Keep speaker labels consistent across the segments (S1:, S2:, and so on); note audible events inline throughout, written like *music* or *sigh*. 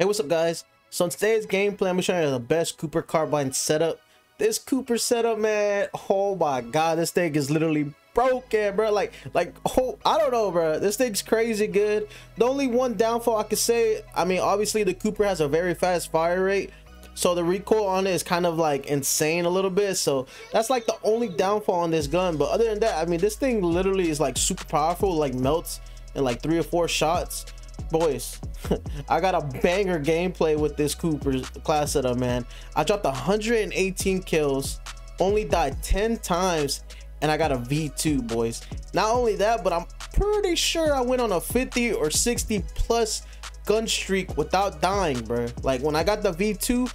S1: Hey, what's up guys? So in today's gameplay, I'm showing you the best Cooper Carbine setup. This Cooper setup, man, oh my god, this thing is literally broken, bro. Like, like, oh, I don't know, bro. This thing's crazy good. The only one downfall I could say, I mean, obviously the Cooper has a very fast fire rate, so the recoil on it is kind of like insane a little bit. So that's like the only downfall on this gun. But other than that, I mean, this thing literally is like super powerful, like melts in like three or four shots boys *laughs* i got a banger gameplay with this cooper's class setup man. I dropped 118 kills only died 10 times and i got a v2 boys. Not only that but i'm pretty sure i went on a 50 or 60 plus gun streak without dying bro like when i got the v2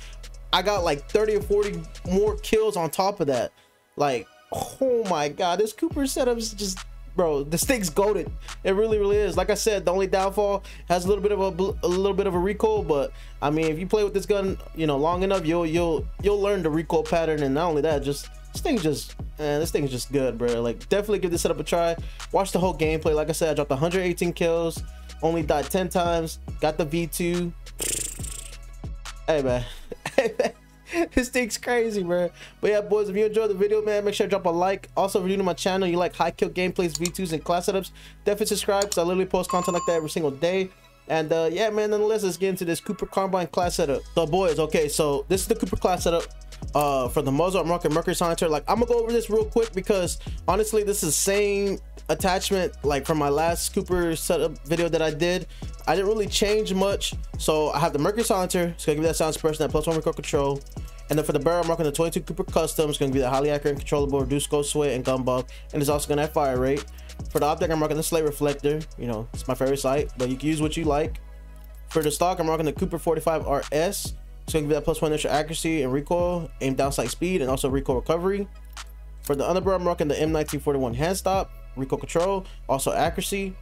S1: i got like 30 or 40 more kills on top of that. Like oh my god this cooper setup is just bro this thing's goaded. It really really is. Like i said the only downfall has a little bit of a, a little bit of a recoil but i mean if you play with this gun you know long enough you'll you'll you'll learn the recoil pattern. And not only that just this thing's just man this thing's just good bro. Like definitely give this setup a try. Watch the whole gameplay. Like i said i dropped 118 kills only died 10 times got the v2 Hey man. *laughs* hey man *laughs* this thing's crazy, bro. But yeah, boys, if you enjoyed the video, man, make sure to drop a like. Also, if you're new to my channel, you like high kill gameplays, V2s, and class setups, definitely subscribe because I literally post content like that every single day. And uh, yeah, man, nonetheless, let's get into this Cooper Carbine class setup. So, boys, okay, so this is the Cooper class setup uh, for the Muzzle Market Mercury Silencer. Like, I'm gonna go over this real quick because honestly, this is the same attachment like from my last Cooper setup video that I did. I didn't really change much. So I have the Mercury Silencer. It's gonna give you that sound suppression, that plus one recoil control. And then for the barrel, I'm rocking the 22 Cooper Custom. It's gonna be the highly accurate and controllable, reduced scope sway and buck. And it's also gonna have fire rate. For the optic, I'm rocking the Slate Reflector. You know, it's my favorite sight, but you can use what you like. For the stock, I'm rocking the Cooper 45 RS. It's gonna give you that plus one initial accuracy and recoil, aim down sight speed, and also recoil recovery. For the underbarrel, I'm rocking the M1941 hand stop, recoil control, also accuracy.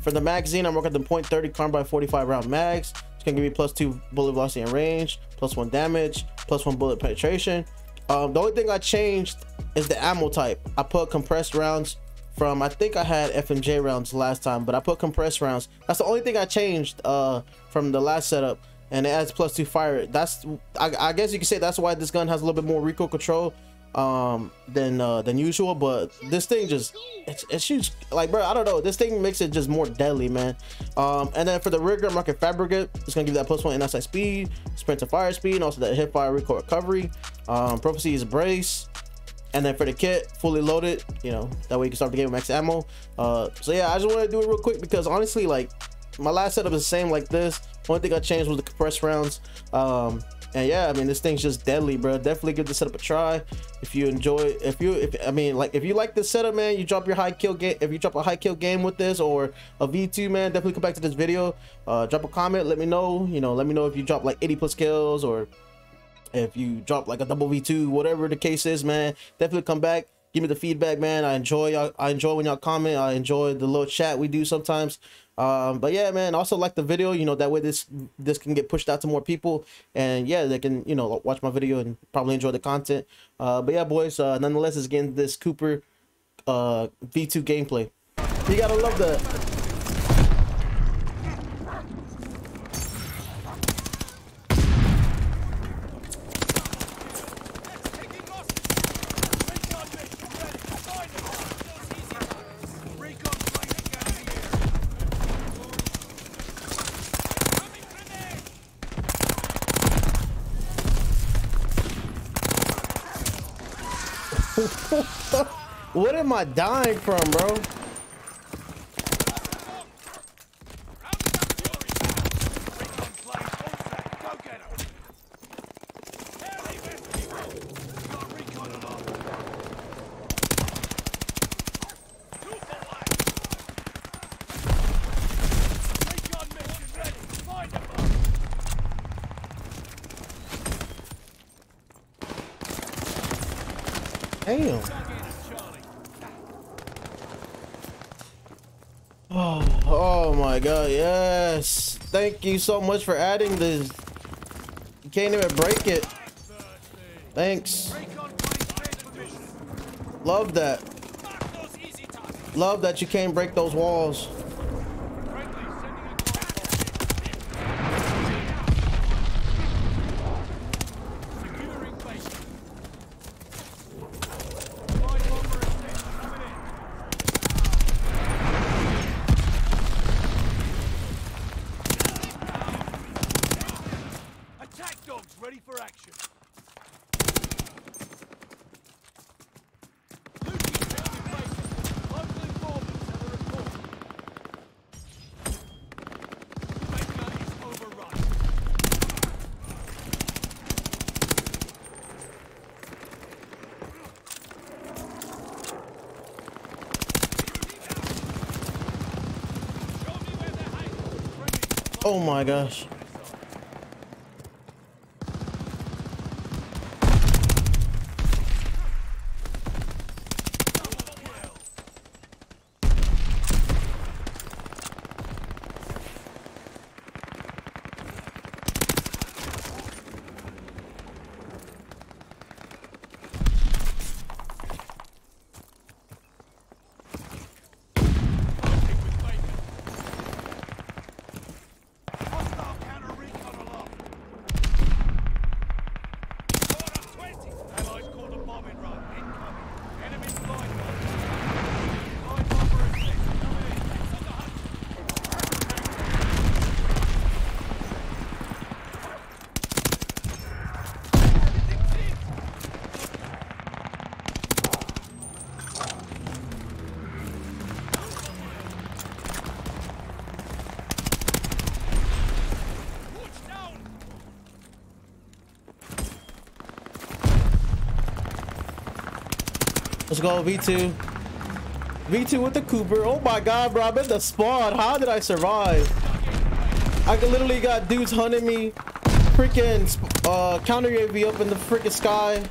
S1: For the magazine, I'm working the .30 carbine 45 round mags. It's gonna give me plus two bullet velocity and range, plus one damage, plus one bullet penetration. Um, the only thing I changed is the ammo type. I put compressed rounds from, I think I had FMJ rounds last time, but I put compressed rounds. That's the only thing I changed uh, from the last setup. And it adds plus two fire. That's, I, I guess you could say that's why this gun has a little bit more recoil control um than uh than usual but this thing just it's, it shoots like bro i don't know. This thing makes it just more deadly man. Um and then for the rigger market fabricate it's gonna give that plus one inside speed sprint to fire speed and also that hip fire recoil recovery. Um prophecy is brace. And then for the kit fully loaded you know that way you can start the game with max ammo. Uh so yeah i just want to do it real quick because honestly like my last setup is the same like this. One thing i changed was the compressed rounds. Um and yeah i mean this thing's just deadly bro. Definitely give the setup a try. If you enjoy if you if i mean like if you like this setup man you drop your high kill game if you drop a high kill game with this or a v2 man definitely come back to this video. Uh drop a comment. Let me know you know let me know if you drop like 80 plus kills or if you drop like a double v2 whatever the case is man. Definitely come back. Give me the feedback man. I enjoy i enjoy when y'all comment. I enjoy the little chat we do sometimes um but yeah man also like the video you know that way this this can get pushed out to more people. And yeah they can you know watch my video and probably enjoy the content. Uh but yeah boys uh nonetheless it's getting this cooper uh v2 gameplay. You gotta love the *laughs* what am I dying from, bro? Damn. Oh, oh my god, yes. Thank you so much for adding this. You can't even break it. Thanks. Love that. Love that you can't break those walls. Oh my gosh. Let's go, V2. V2 with the Cooper. Oh my god, bro. I'm in the spawn. How did I survive? I literally got dudes hunting me. Freaking uh, counter UAV up in the freaking sky.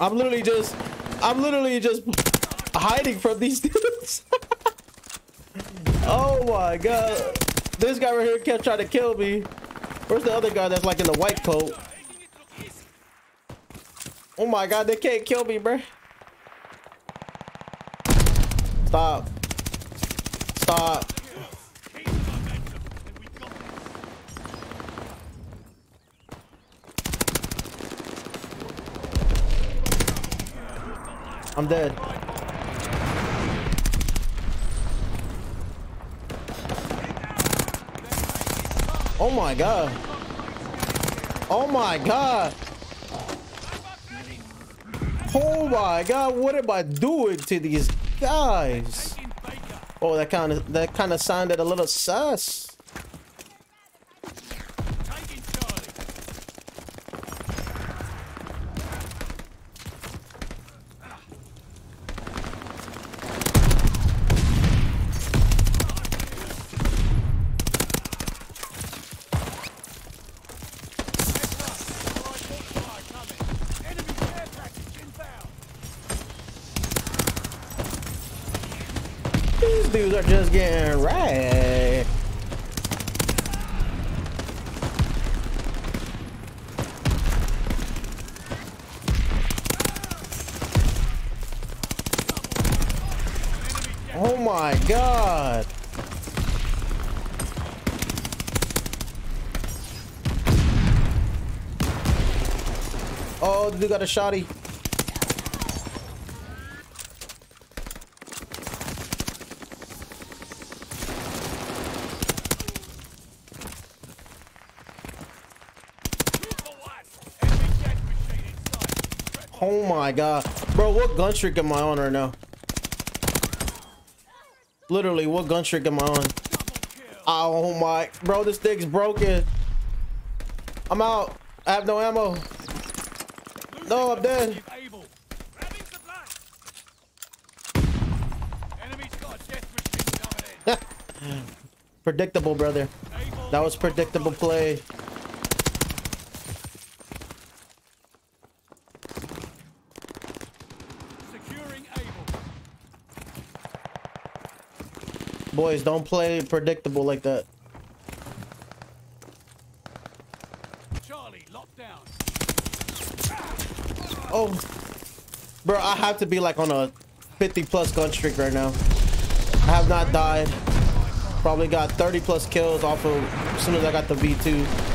S1: I'm literally just, I'm literally just hiding from these *laughs* dudes. oh my god. This guy right here kept trying to kill me. Where's the other guy that's like in the white coat? Oh my god, they can't kill me, bruh. Stop. Stop. I'm dead. Oh my god. Oh my god. Oh my god, what am I doing to these guys? Oh, that kind of that kind of sounded a little sus. These dudes are just getting right. Oh my god. Oh, the dude got a shotty.
S2: Two for one. Enemy gas machine inside.
S1: Oh my god. Bro, what gun streak am I on right now? Literally, what gun streak am I on? Oh my. Bro, this thing's broken. I'm out. I have no ammo. No, I'm dead. *laughs* Predictable, brother. That was predictable play. Boys, don't play predictable like that.
S2: Charlie locked down.
S1: Oh. Bro, I have to be like on a 50 plus gun streak right now. I have not died. Probably got 30 plus kills off of as soon as I got the V2.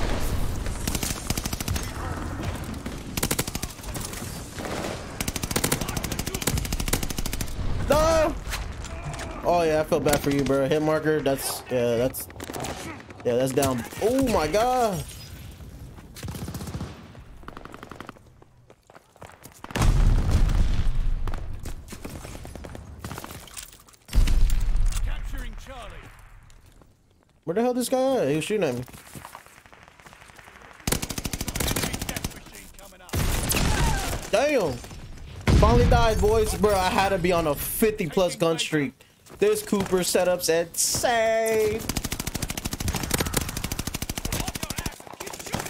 S1: No! Oh yeah, I felt bad for you, bro. Hit marker, that's yeah, that's yeah, that's down. Oh my god.
S2: Capturing Charlie.
S1: Where the hell this guy at? He was shooting at me.
S2: Enemy death machine coming up.
S1: Damn. Finally died, boys. Bro, I had to be on a 50 plus gun streak. This Cooper setup's insane.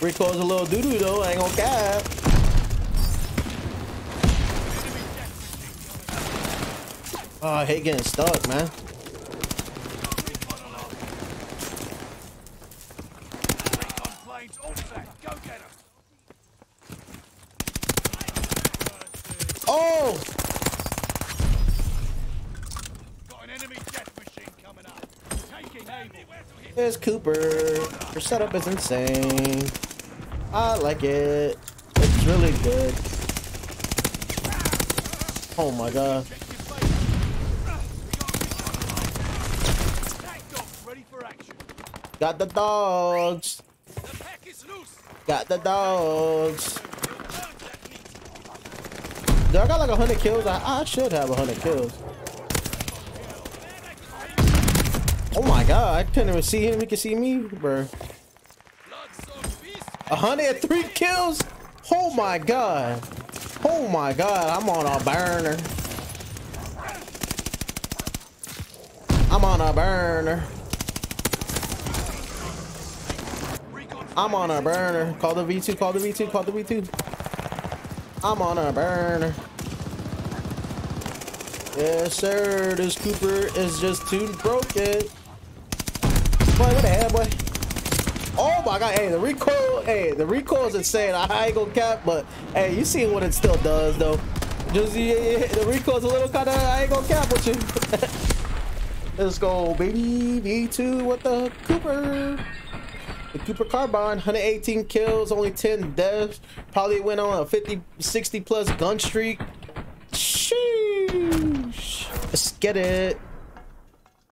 S1: Recoil's a little doo-doo though, I ain't gonna cap. Oh, I hate getting stuck, man. There's Cooper. Your setup is insane. I like it. It's really good. Oh my god. Got the dogs. Got the dogs. Dude, I got like 100 kills. I, I should have 100 kills. Oh my god, I couldn't even see him. He can see me, bro.
S2: Blood-soaked
S1: 103 kills? Oh my god. Oh my god, I'm on a burner. I'm on a burner. I'm on a burner. Call the V2, call the V2, call the V2. I'm on a burner. Yes, sir. This Cooper is just too broken. Boy, what the hell, boy? Oh my god, hey, the recoil, hey, the recoil is insane. I ain't gonna cap, but hey, you see what it still does though. Just yeah, yeah, the recoil's a little kinda I ain't gonna cap with you. *laughs* Let's go, baby. V2 with the Cooper. The Cooper Carbine, 118 kills, only 10 deaths. Probably went on a 50, 60 plus gun streak. Sheesh. Let's get it.